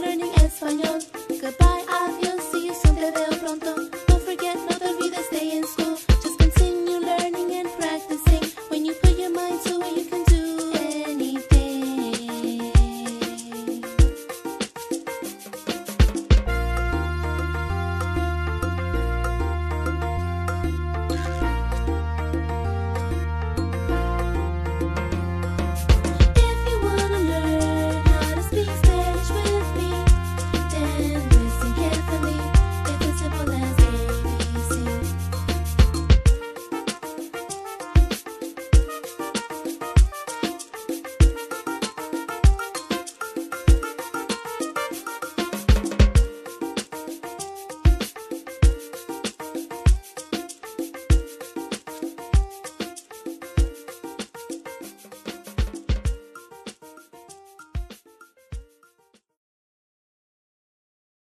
learning Espanol. Goodbye, adios, see